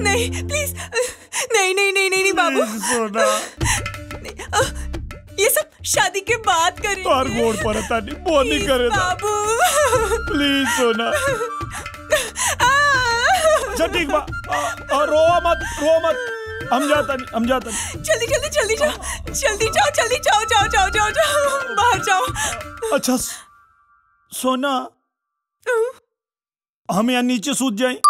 नहीं प्लीज़ नहीं नहीं नहीं नहीं, नहीं बाबू। सोना। ये सब शादी के बाद करेंगे। तार गोड़ पर तानी बोनी Please, करे बाबू। प्लीज़ सोना। अच्छा ठीक बा। रो मत रो मत। हम जाता नहीं हम जाता नहीं जल्दी जल्दी जल्दी जाओ जल्दी जाओ जल्दी जाओ जाओ जाओ जाओ जाओ बाहर जाओ। अच्छा सोना। हम यहाँ नीचे सूत जाए।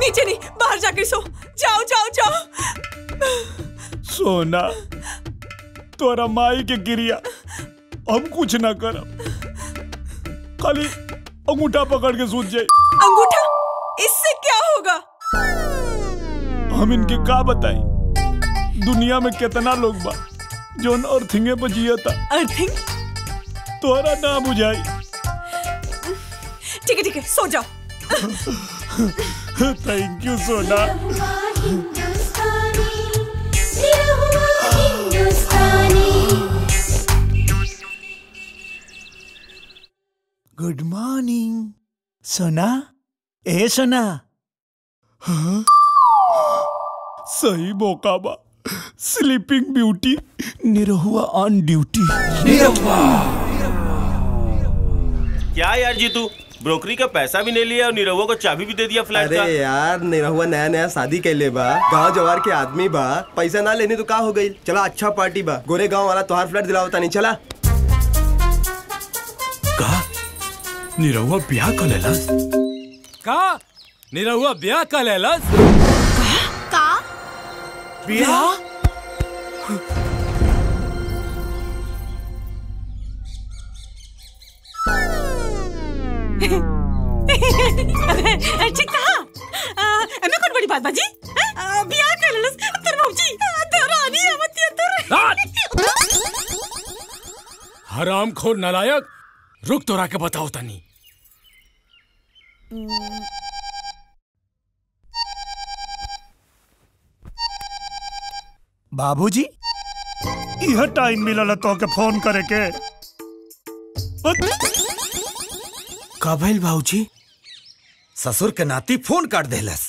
नीचे नहीं बाहर जाकर सो। जाओ जाओ जाओ। सोना तोरा माई के गिरिया हम कुछ ना करब। खाली अंगूठा पकड़ के सूत जाए। अंगूठा? इससे क्या होगा? हम इनके का बताई दुनिया में कितना लोग बा जो अर्थिंगे पर जिया था। अर्थिंग तोरा ना बुझाई। ठीक है ठीक है सो जाओ। Thank you Sona good morning Sona ए सोना हाँ? सही मौका बा। Sleeping beauty Nirahua on duty क्या यार जीतू ब्रोकरी का पैसा भी नहीं लिया और निरहुआ को चाबी भी दे दिया फ्लैट अरे का। यार निरहुआ नया नया शादी कैले बा। गाँव जवार के आदमी बा। पैसा ना लेने तो का हो गई? चला अच्छा पार्टी बा। गोरे गाँव वाला तोहार फ्लैट दिलावता नहीं चला। का? निरहुआ ब्याह कर लेलस। का? निरहुआ ब्याह कर लेलस। का? ब्याह? ठीक कहा आ, एमे कौन बड़ी बात बाजी? बियाह कर लेलस तोर मौजी तोरा आनी है मत तोर हराम खोर नलायक रुक तोरा के बताओ तनी। बाबूजी? यह टाइम मिलल तो के फ़ोन करे के। का भइल बाबूजी ससुर के नाती फ़ोन काट देलस